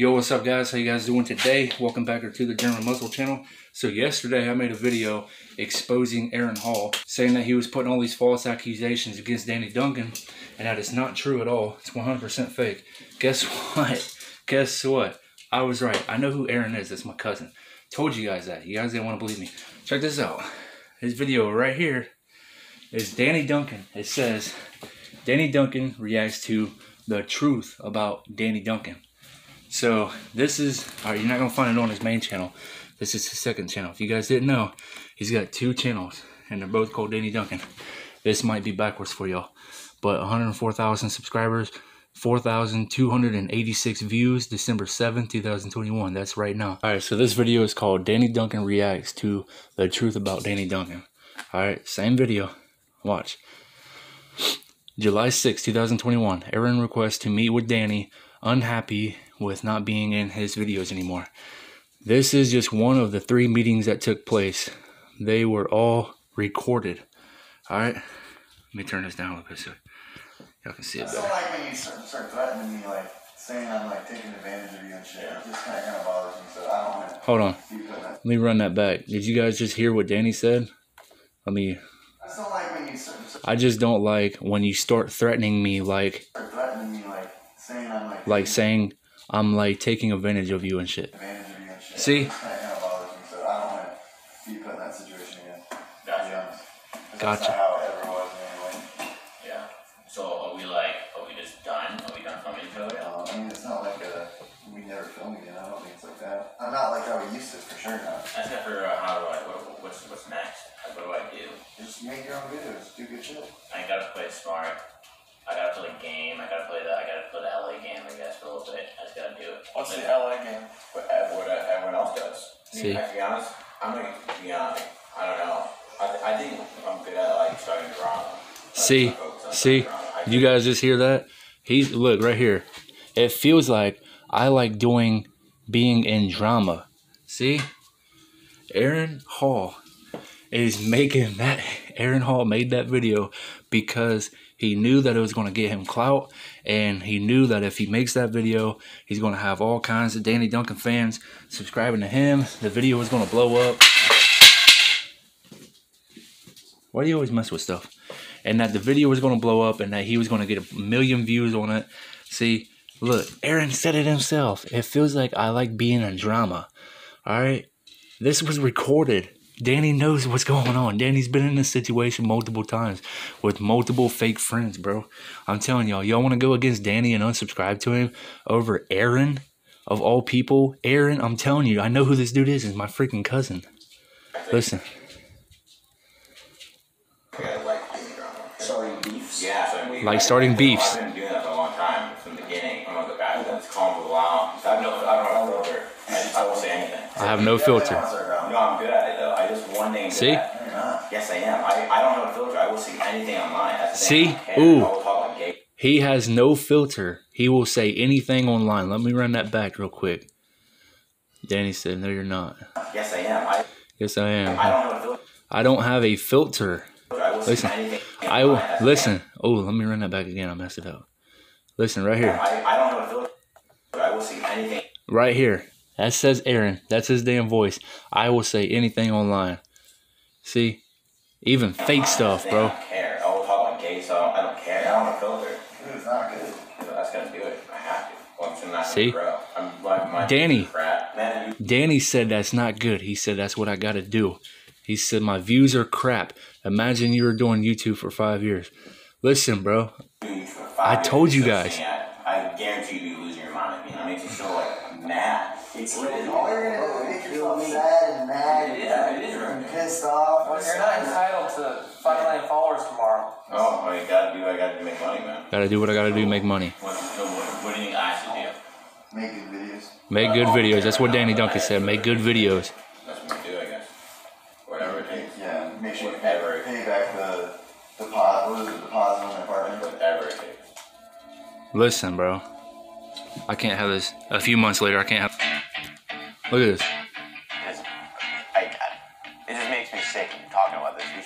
Yo, what's up guys? How you guys doing today? Welcome back to the German Muscle channel. So yesterday I made a video exposing Aaron Hall, saying that he was putting all these false accusations against Danny Duncan, and that is not true at all. It's 100% fake. Guess what? Guess what? I was right. I know who Aaron is. That's my cousin. Told you guys that. You guys didn't want to believe me. Check this out. This video right here is Danny Duncan. It says, Danny Duncan reacts to the truth about Danny Duncan. So this is, all right, you're not gonna find it on his main channel. This is his second channel. If you guys didn't know, he's got two channels and they're both called Danny Duncan. This might be backwards for y'all, but 104,000 subscribers, 4,286 views, December 7th, 2021. That's right now. All right, so this video is called Danny Duncan Reacts to the Truth About Danny Duncan. All right, same video. Watch. July 6, 2021. Aaron requests to meet with Danny, unhappy with not being in his videos anymore. This is just one of the three meetings that took place. They were all recorded. All right, let me turn this down a little bit so y'all can see it I better. like when you start, start threatening me, like saying I'm like taking advantage of you and shit. It just kind of kind of bothers me. So I don't want to Hold on, let me run that back. Did you guys just hear what Danny said? Let me. I still like when you start, start I just don't like when you start threatening me, like threatening me, like saying I'm like like saying I'm like taking advantage of you and shit. advantage of you and shit. See? It just kind of kind of bothers me. So I don't want to keep putting that situation again. To be Gotcha. Gotcha. That's not how it ever was anyway. Yeah. So are we like, are we just done? Are we done filming each other? Uh, I mean, it's not like a, we never film again. I don't think it's like that. I'm not like how we used to, for sure not. I just gotta figure out how do I, what, what's, what's next? Like, what do I do? Just make your own videos. Do good shit. I gotta play smart. I gotta play What's the Like, LA game? What, uh, what uh, everyone else does. I See. mean, to be honest, I'm gonna be honest. I don't know. I, th- I think I'm good at like starting drama. Like, See, I focus on see, you guys just hear that? He's look right here. It feels like I like doing being in drama. See, Aaron Hall is making that. Aaron Hall made that video because he knew that it was going to get him clout, and he knew that if he makes that video, he's going to have all kinds of Danny Duncan fans subscribing to him. The video was going to blow up. Why do you always mess with stuff? and that the video was going to blow up and that he was going to get a million views on it. See, look, Aaron said it himself. It feels like I like being in drama. All right. This was recorded. Danny knows what's going on. Danny's been in this situation multiple times with multiple fake friends, bro. I'm telling y'all, y'all want to go against Danny and unsubscribe to him over Aaron of all people? Aaron, I'm telling you, I know who this dude is. Is my freaking cousin. Listen, like. Starting beefs. Yeah, so we, Like starting beefs. I've been doing that for a long time from the beginning. I'm like the guy that's calm for a while. I have no, I don't have filter. I I won't say anything. I have no filter. No, I'm good at it though. I just one thing. See? at. Uh, yes, I am. I, I don't have a filter. I will see anything online. See? I don't care. Ooh. I will talk like gay. He has no filter. He will say anything online. Let me run that back real quick. Danny said, No, you're not. Yes, I am. I, Yes, I I am. don't have a filter. I don't have a filter. I will Listen. I will online. That's the listen. Oh, let me run that back again. I messed it up. Listen, right here. I, I don't have a filter. I will see anything. Right here. That says Aaron. That's his damn voice. I will say anything online. See? Even fake stuff, bro. I bro. don't care. I will talk like gay, so I don't care. I don't have a filter. Dude, it's not good. That's gonna do it. I have to. Well, I'm not See? gonna. I'm like Danny. Man, Danny said that's not good. He said that's what I got to do. He said my views are crap. Imagine you were doing YouTube for five years. Listen, bro. do for five I told you guys. I, I guarantee you'd be losing your mind. I mean, it makes you so like mad. It's All you're gonna do is make yourself sad and mad It pissed off. Well, you're not entitled to 5 million followers tomorrow. Oh, I gotta do what I gotta do to make money, man. Got to do what I got to do to make money. What, what, what do you think I should do? Make good videos. Make good videos. That's what Danny Duncan said. Make good videos. That's what we do, I guess. Whatever it takes. Yeah, make sure you Whatever. pay, pay back the deposit. What is it? Deposit on the apartment. Whatever it takes. Listen, bro. I can't have this. A few months later, I can't have. Look at this.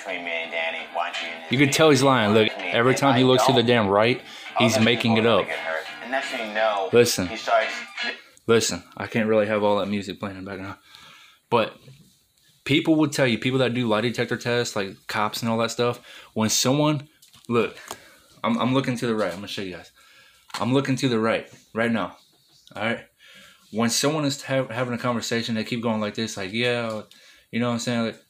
Between me and Danny. Why you? can tell he's lying. Look, every time he looks to the damn right, he's making it up. And next thing you know, Listen. he starts. listen, I can't really have all that music playing in the background, but people would tell you, people that do lie detector tests, like cops and all that stuff, when someone, look, I'm, I'm looking to the right. I'm gonna show you guys. I'm looking to the right right now. All right. When someone is ha- having a conversation, they keep going like this, like, yeah, you know what I'm saying? Like,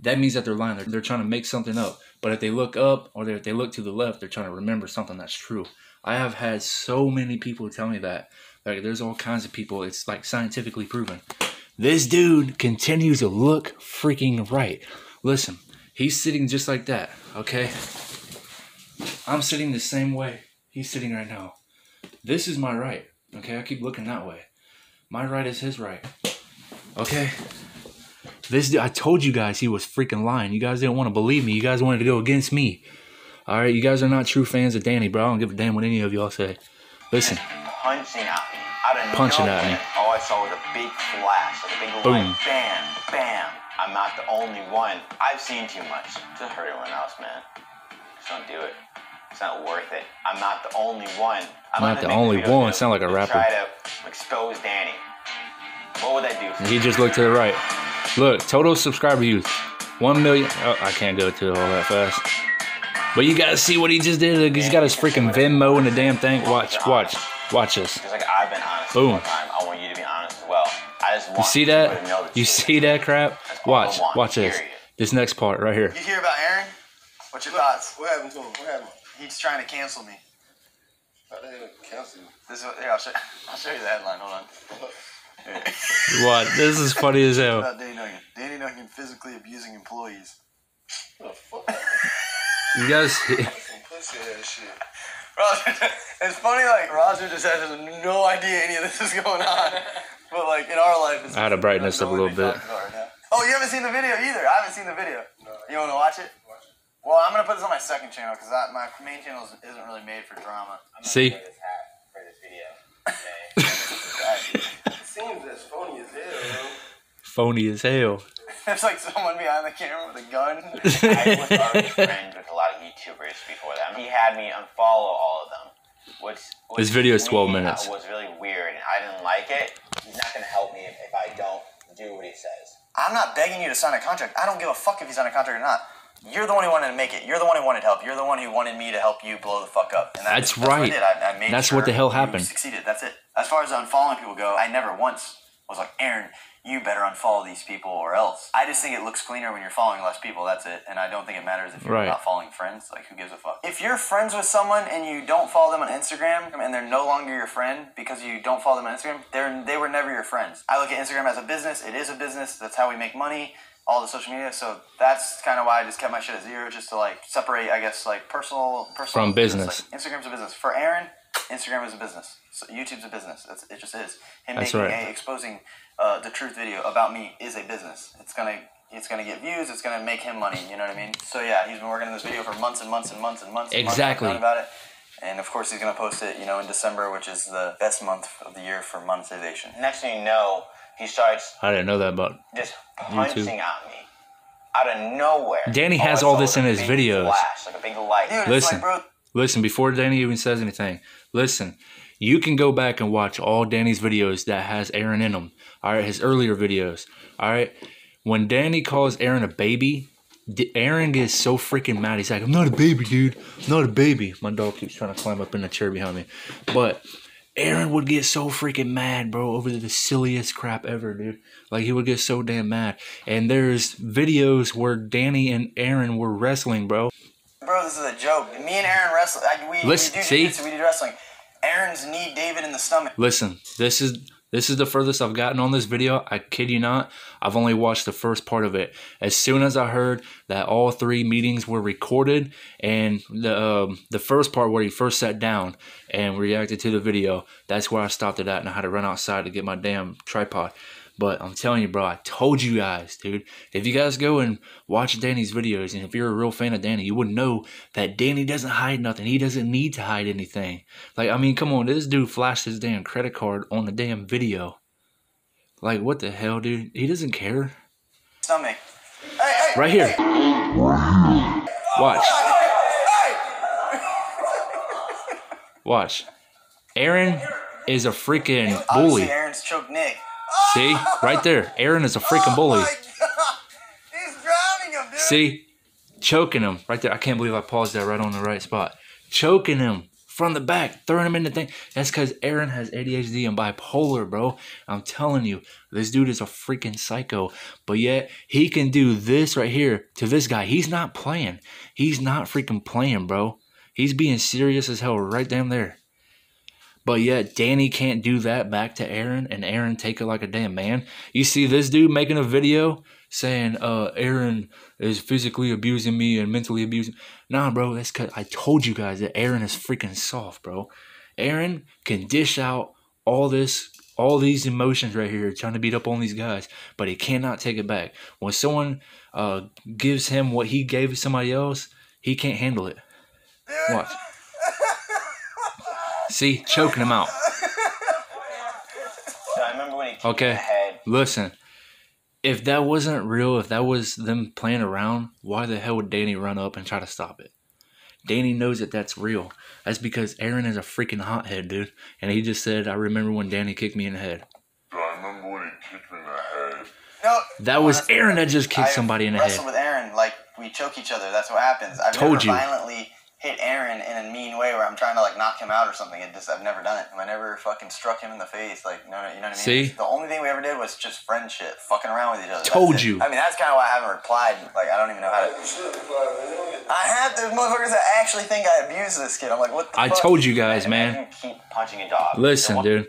that means that they're lying. They're, they're trying to make something up. But if they look up or they, if they look to the left, they're trying to remember something that's true. I have had so many people tell me that. Like, there's all kinds of people. It's like scientifically proven. This dude continues to look freaking right. Listen, he's sitting just like that, okay? I'm sitting the same way he's sitting right now. This is my right, okay? I keep looking that way. My right is his right, okay? This dude- I told you guys he was freaking lying. You guys didn't want to believe me. You guys wanted to go against me. All right, you guys are not true fans of Danny, bro. I don't give a damn what any of y'all say. Listen, punching at me of Punching at me. All I saw was a big flash, like a big Boom. light. Bam, bam. I'm not the only one. I've seen too much to hurt anyone else, man. Just don't do it. It's not worth it. I'm not the only one. I'm Not gonna the only one. Sound like a rapper. Try to expose Danny. What would I do? he just looked to the right. Look, total subscriber youth, one million. Oh, I can't go to all that fast. But you gotta see what he just did? He's got his freaking Venmo and the damn thing. Watch, watch, watch this. Just like I've been honest Boom. the whole time, I want you to be honest as well. I just want You see that? You see that crap? That's all I Watch, watch this. This next part right here. You hear about Aaron? What's your thoughts? What happened to him? What happened? He's trying to cancel me. How the hell cancel you? This is what, here, I'll show, I'll show you the headline. Hold on. What? This is funny as hell. About Danny Duncan. Danny Duncan physically abusing employees. What the fuck? You guys, Some pussy ass shit. Roger, it's funny. Like Roger just has no idea any of this is going on. But like in our life, it's I had to brighten this up a little bit. right. Oh, you haven't seen the video either. I haven't seen the video. You want to watch it? Well, I'm gonna put this on my second channel because my main channel is- isn't really made for drama. see? Wear this hat for this video. Okay. It seems as phony as hell, bro. Phony as hell. There's like someone behind the camera with a gun. I was already friends with a lot of YouTubers before that. He had me unfollow all of them. Which, which This video is 12 minutes. was really weird, and I didn't like it. He's not gonna help me if, if I don't do what he says. I'm not begging you to sign a contract. I don't give a fuck if you sign a contract or not. You're the one who wanted to make it. You're the one who wanted help. You're the one who wanted me to help you blow the fuck up. And that- That's what I right. did. I, I That's sure what the hell happened. succeeded. That's it. As far as unfollowing people go, I never once was like, Aaron, you better unfollow these people or else. I just think it looks cleaner when you're following less people. That's it. And I don't think it matters if you're Right. not following friends. Like, who gives a fuck? If you're friends with someone and you don't follow them on Instagram and they're no longer your friend because you don't follow them on Instagram, they're they were never your friends. I look at Instagram as a business. It is a business. That's how we make money. All the social media. So that's kind of why I just kept my shit at zero, just to like separate, I guess, like personal, personal From business. Like, Instagram's a business. For Aaron, Instagram is a business. So YouTube's a business. That's, it just is. Him That's making right. a exposing uh, the truth video about me is a business. It's gonna it's gonna get views. It's gonna make him money. You know what I mean? So yeah, he's been working on this video for months and months and months and months. and months, Exactly. talking about it. And of course, he's gonna post it. You know, in December, which is the best month of the year for monetization. Next thing you know, he starts I didn't know that about. just punching at me out of nowhere. Danny has I all this in his videos. Flash, like a big light. Dude, Listen. like, bro, Listen, before Danny even says anything, listen. You can go back and watch all Danny's videos that has Aaron in them. All right, his earlier videos. All right, when Danny calls Aaron a baby, Aaron gets so freaking mad. He's like, "I'm not a baby, dude. I'm not a baby." My dog keeps trying to climb up in the chair behind me, but Aaron would get so freaking mad, bro, over the silliest crap ever, dude. Like he would get so damn mad. And there's videos where Danny and Aaron were wrestling, bro. Bro, this is a joke. Me and Aaron wrestle. Like, we, Listen, we do see? jiu-jitsu, we do wrestling. Aaron's knee David in the stomach. Listen, this is this is the furthest I've gotten on this video. I kid you not. I've only watched the first part of it. As soon as I heard that all three meetings were recorded and the um, the first part where he first sat down and reacted to the video, that's where I stopped it at and I had to run outside to get my damn tripod. But I'm telling you, bro, I told you guys, dude. If you guys go and watch Danny's videos, and if you're a real fan of Danny, you would know that Danny doesn't hide nothing. He doesn't need to hide anything. Like, I mean, come on, this dude flashed his damn credit card on the damn video. Like, what the hell, dude? He doesn't care. Stomach. Hey, hey, Right here. Watch. Watch. Aaron is a freaking bully. Aaron's choked Nick. See, right there, Aaron is a freaking bully. Oh! He's drowning him, dude. See, choking him right there. I can't believe I paused that right on the right spot. Choking him from the back, throwing him in the thing. That's because Aaron has ADHD and bipolar, bro. I'm telling you, this dude is a freaking psycho. But yet, he can do this right here to this guy. He's not playing. He's not freaking playing, bro. He's being serious as hell right down there. But yet, Danny can't do that back to Aaron, and Aaron take it like a damn man. You see this dude making a video saying, uh, Aaron is physically abusing me and mentally abusing. Nah, bro, that's cause I told you guys that Aaron is freaking soft, bro. Aaron can dish out all this, all these emotions right here, trying to beat up on these guys, but he cannot take it back. When someone uh gives him what he gave somebody else, he can't handle it. Watch. See, choking him out. So I remember when he kicked Okay. head. Listen, if that wasn't real, if that was them playing around, why the hell would Danny run up and try to stop it? Danny knows that that's real. That's because Aaron is a freaking hothead, dude. And he just said, I remember when Danny kicked me in the head. Bro, I remember when he kicked me in the head. No, That was honestly, Aaron that just kicked I somebody in the wrestle head. with Aaron, like we choke each other. That's what happens. I've Told never you. violently hit Aaron in a mean way where I'm trying to like knock him out or something. It just I've never done it. I never fucking struck him in the face. Like no, no you know what I mean? See? The only thing we ever did was just friendship, fucking around with each other. That's Told it. you. I mean, that's kind of why I haven't replied. Like I don't even know how to. I have there's motherfuckers that actually think I abuse this kid. I'm like, what the I fuck? told you guys, man. Keep punching a dog. Listen, one- dude.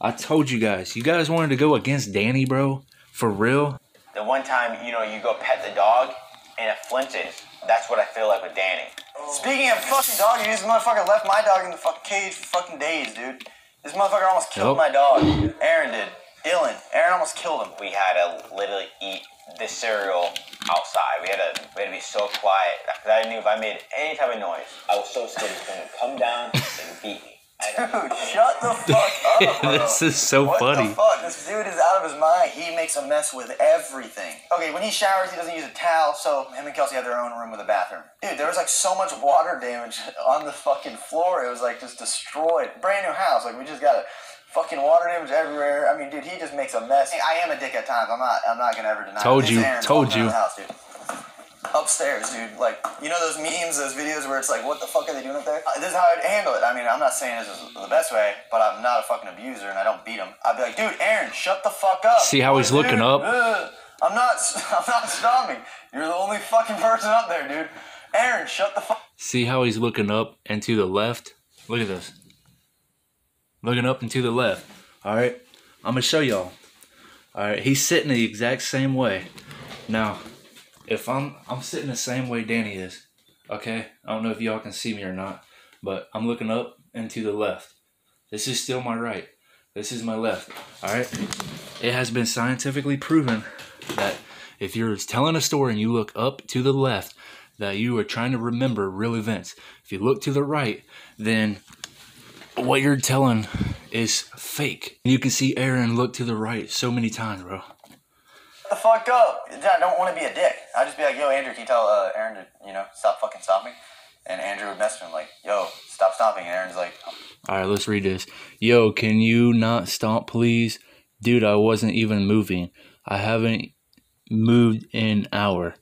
I told you guys. You guys wanted to go against Danny, bro? For real? The one time, you know, you go pet the dog and it flinches. That's what I feel like with Danny. Speaking of fucking dog abuse, this motherfucker left my dog in the fucking cage for fucking days, dude. This motherfucker almost killed Yep. my dog. Aaron did. Dylan. Aaron almost killed him. We had to literally eat the cereal outside. We had to, we had to be so quiet because I knew if I made any type of noise, I was so scared he was going to come down and beat me. Dude, shut the fuck up, bro. this is so what funny. the fuck? This dude is out of his mind. He makes a mess with everything. Okay, when he showers, he doesn't use a towel, so him and Kelsey have their own room with a bathroom. Dude, there was like so much water damage on the fucking floor. It was like just destroyed. Brand new house. Like we just got a fucking water damage everywhere. I mean, dude, he just makes a mess. I am a dick at times. I'm not. I'm not gonna ever deny. it. Told This you, told you. house, dude upstairs, dude. Like, you know those memes, those videos where it's like, what the fuck are they doing up there? Uh, This is how I'd handle it. I mean, I'm not saying this is the best way, but I'm not a fucking abuser and I don't beat him. I'd be like, dude, Aaron, shut the fuck up. See how he's looking up? ugh. I'm not. I'm not stopping. You're the only fucking person up there, dude. Aaron, shut the fuck. See how he's looking up and to the left? Look at this. Looking up and to the left. All right. I'm to show y'all. All right. He's sitting the exact same way. Now, if I'm I'm sitting the same way Danny is, okay? I don't know if y'all can see me or not, but I'm looking up and to the left. This is still my right. This is my left. All right. It has been scientifically proven that if you're telling a story and you look up to the left, that you are trying to remember real events. If you look to the right, then what you're telling is fake. You can see Aaron look to the right so many times, bro. The fuck up. I don't want to be a dick. I'd just be like, yo, Andrew, can you tell uh, Aaron to, you know, stop fucking stomping? And Andrew would message him like, yo, stop stomping. And Aaron's like, All right, let's read this. Yo, can you not stomp, please? Dude, I wasn't even moving. I haven't moved in an hour,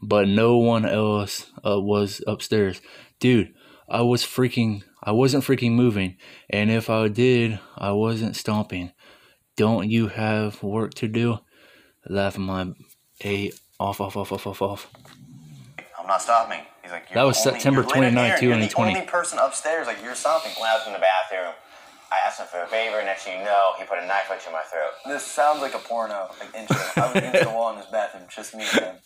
but no one else uh, was upstairs. Dude, I was freaking. I wasn't freaking moving, and if I did, I wasn't stomping. Don't you have work to do? Laughing my a off, off, off, off, off, off. I'm not stopping. He's like, you're That was only- September you're literally- 29, Aaron, You're the only person upstairs. Like, you're stomping. When I was in the bathroom, I asked him for a favor. Next thing you know, he put a knife right to my throat. This sounds like a porno. Like, intro. I was against the wall in this bathroom, just me and him.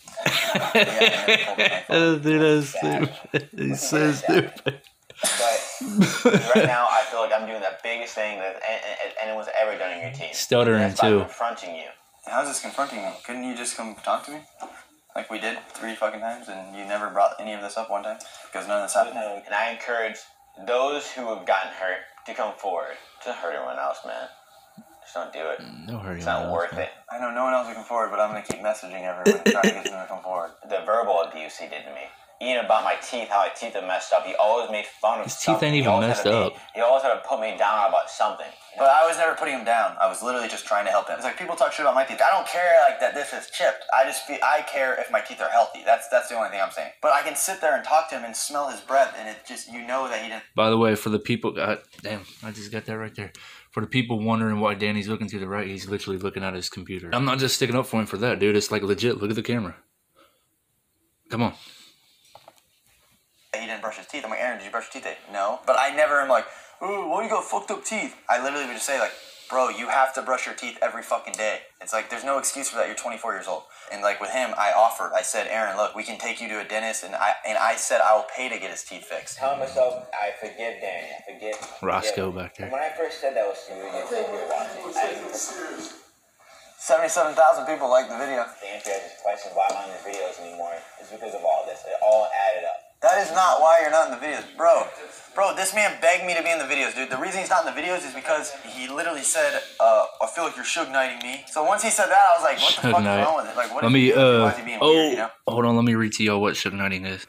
Dude, that's stupid. He's so stupid. But right now, I feel like I'm doing the biggest thing that a- a- anyone's ever done in your team. Stuttering, And that's by too. confronting you. How's this confronting me? Couldn't you just come talk to me? Like we did three fucking times, and you never brought any of this up one time? Because none of this happened. And I encourage those who have gotten hurt to come forward to hurt everyone else, man. Just don't do it. No hurry. It's not worth it. I know no one else will come forward, but I'm gonna keep messaging everyone, trying to get them to come forward. The verbal abuse he did to me. Ian about my teeth, how my teeth are messed up. He always made fun of His teeth ain't even messed had to up. He always had to put me down about something. But I was never putting him down. I was literally just trying to help him. It's like people talk shit about my teeth. I don't care like that this is chipped. I just feel, I care if my teeth are healthy. That's that's the only thing I'm saying. But I can sit there and talk to him and smell his breath, and it just you know that he didn't. By the way, for the people, God, damn, I just got that right there. For the people wondering why Danny's looking to the right, he's literally looking at his computer. I'm not just sticking up for him for that, dude. It's like legit. Look at the camera. Come on. He didn't brush his teeth. I'm like, Aaron, did you brush your teeth today? No. But I never am like, ooh, why you got fucked up teeth? I literally would just say like, bro, you have to brush your teeth every fucking day. It's like there's no excuse for that. You're 24 years old. And like with him, I offered. I said, Aaron, look, we can take you to a dentist, and I and I said I will pay to get his teeth fixed. telling myself I forgive Danny. I forgive. Roscoe forgive. back there. When I first said that was to you, you were watching. Seventy-seven thousand people liked the video. the answer to this question why I'm not in the videos anymore is because of all this. It all added up. That is not why you're not in the videos, bro. Bro, this man begged me to be in the videos, dude. The reason he's not in the videos is because he literally said, uh, "I feel like you're Suge Knighting me." So once he said that, I was like, "What the fuck is wrong with it? Like, what Let is he me. Why uh, is he being oh, weird?" You know? hold on. Let me read to y'all what Suge Knighting is.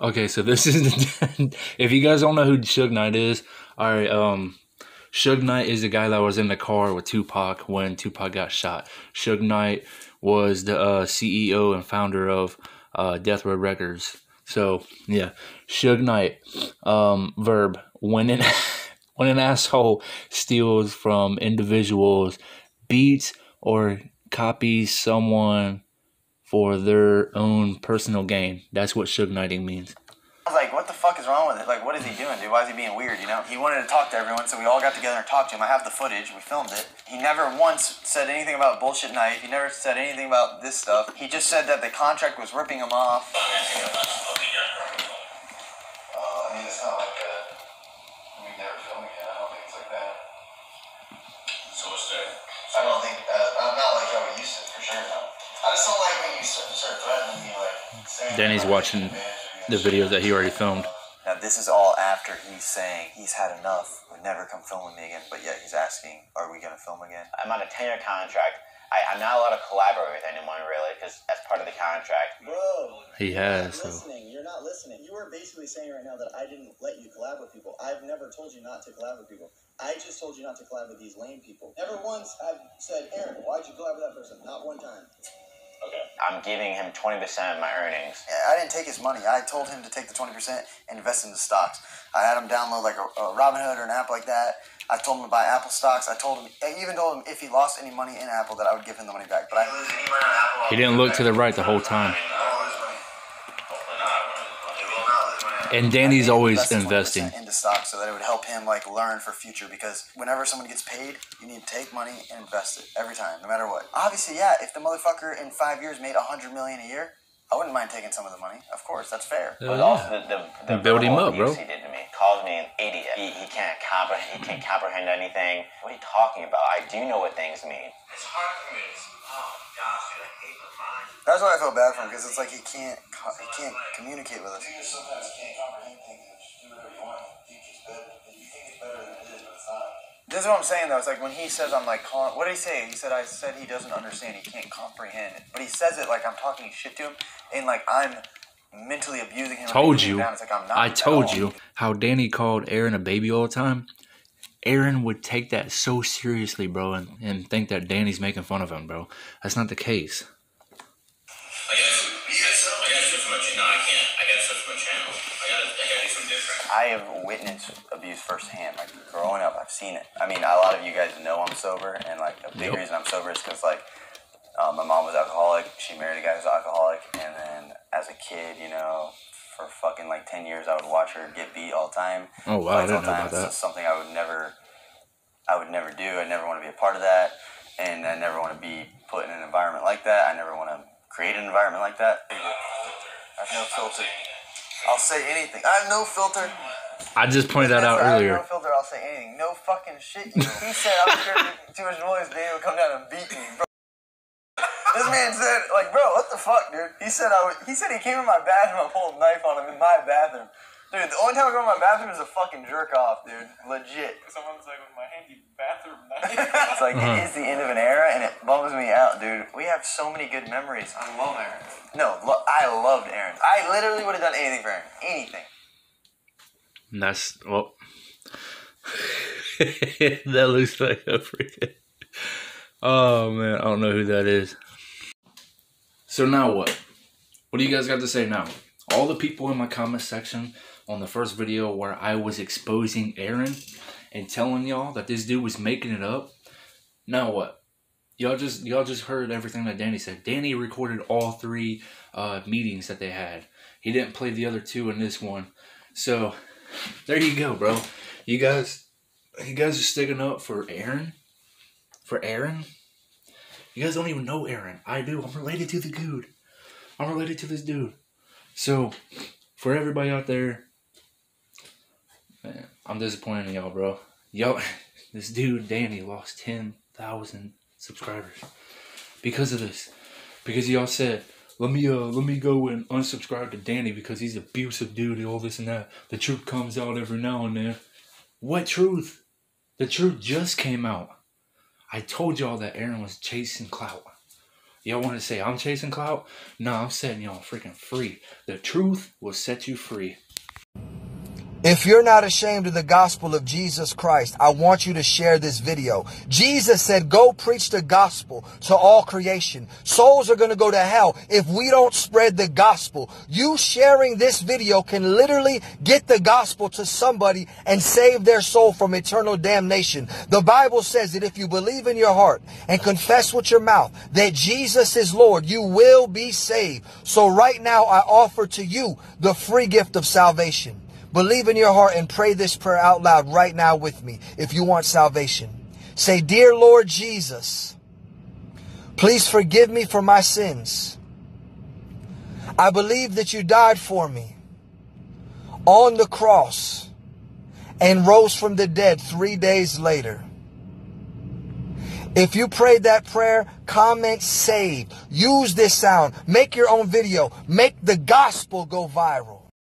Okay, so this is, if you guys don't know who Suge Knight is, all right, um, Suge Knight is the guy that was in the car with Tupac when Tupac got shot. Suge Knight was the uh, CEO and founder of uh, Death Row Records. So yeah, Suge Knight. Um, verb when an when an asshole steals from individuals, beats or copies someone for their own personal gain. That's what Suge Knighting means. I was like, "What the fuck is wrong with it? Like, what is he doing, dude? Why is he being weird?" You know? He wanted to talk to everyone, so we all got together and talked to him. I have the footage. We filmed it. He never once said anything about bullshit night. He never said anything about this stuff. He just said that the contract was ripping him off. I don't think, uh, I'm not like how we used to, for sure. I just don't like when you start, start threatening me, like. Danny's watching the videos that he already filmed. Now, this is all after he's saying he's had enough. Would never come film with me again. But yet he's asking, "Are we gonna film again?" I'm on a 10 year contract. I, I'm not allowed to collaborate with anyone really because that's part of the contract. Bro, He has. You're So. listening. You're not listening. You are basically saying right now that I didn't let you collab with people. I've never told you not to collab with people. I just told you not to collab with these lame people. Never once I've said, Aaron, why'd you collab with that person? Not one time. Okay. I'm giving him 20% of my earnings. I didn't take his money. I told him to take the twenty percent and invest in the stocks. I had him download like a, a Robinhood or an app like that. I told him to buy Apple stocks. I told him, I even told him if he lost any money in Apple that I would give him the money back. But I lose any money on Apple. He didn't look to the right the whole time. I won't lose money. Hopefully not. It will not lose money. on And Danny's always invested 20% investing. into stocks so that it would help him like learn for future because whenever someone gets paid, you need to take money and invest it every time, no matter what. Obviously, yeah, if the motherfucker in five years made a hundred million a year, I wouldn't mind taking some of the money. Of course, that's fair. But also the, the, the And build him up, bro. he did to me. Called me an idiot. He, he can't comprehend. He can't comprehend anything. What are you talking about? I do know what things mean. It's hard for me. It's, oh, gosh, dude, I hate my mind. That's why I feel bad for him because it's like he can't he can't communicate with us. You just sometimes can't comprehend things and just do whatever you want. You think it's better. You think it's better than it is, but it's not. This is what I'm saying though. It's like when he says I'm like, what did he say? He said I said he doesn't understand. He can't comprehend it. But he says it like I'm talking shit to him, and like I'm mentally abusing him. Told making him you. It's like I'm not. I told you how Danny called Aaron a baby all the time. Aaron would take that so seriously, bro, and, and think that Danny's making fun of him, bro. That's not the case. Have witnessed abuse firsthand. Like growing up, I've seen it. I mean, a lot of you guys know I'm sober, and like a big Yep. reason I'm sober is because like um, my mom was alcoholic. She married a guy who's alcoholic, and then as a kid, you know, for fucking like ten years, I would watch her get beat all the time. Oh, wow, I didn't know about that. Something I would never, I would never do. I never want to be a part of that, and I never want to be put in an environment like that. I never want to create an environment like that. I have no filter. I'll say anything. I have no filter. I just pointed that out earlier. No filter. I'll say anything. No fucking shit. You. he said I was scared of too much noise. Danny would come down and beat me, bro. This man said, like, bro, what the fuck, dude? He said I would. He said he came in my bathroom. I pulled a knife on him in my bathroom. Dude, the only time I go in my bathroom is a fucking jerk off, dude. Legit. Someone's like with my handy bathroom knife. It's like it is the end of an era, and it bums me out, dude. We have so many good memories. I love Aaron. No, lo- I loved Aaron. I literally would have done anything for Aaron. Anything. And that's well. that looks like a freaking. Oh man, I don't know who that is. So now what? What do you guys got to say now? All the people in my comment section on the first video where I was exposing Aaron and telling y'all that this dude was making it up. Now what? Y'all just y'all just heard everything that Danny said. Danny recorded all three uh, meetings that they had. He didn't play the other two in this one. So there you go, bro. You guys, you guys are sticking up for Aaron, for Aaron. You guys don't even know Aaron. I do. I'm related to the dude. I'm related to this dude. So, for everybody out there, man, I'm disappointed in y'all, bro. Y'all, this dude Danny lost ten thousand subscribers because of this. Because y'all said, let me uh let me go and unsubscribe to Danny because he's abusive dude and all this and that. The truth comes out every now and then. What truth? The truth just came out. I told y'all that Aaron was chasing clout. Y'all want to say I'm chasing clout? No, I'm setting y'all freaking free. The truth will set you free. If you're not ashamed of the gospel of Jesus Christ, I want you to share this video. Jesus said, go preach the gospel to all creation. Souls are going to go to hell if we don't spread the gospel. You sharing this video can literally get the gospel to somebody and save their soul from eternal damnation. The Bible says that if you believe in your heart and confess with your mouth that Jesus is Lord, you will be saved. So right now I offer to you the free gift of salvation. Believe in your heart and pray this prayer out loud right now with me if you want salvation. Say, Dear Lord Jesus, please forgive me for my sins. I believe that you died for me on the cross and rose from the dead three days later. If you prayed that prayer, comment save. Use this sound. Make your own video. Make the gospel go viral.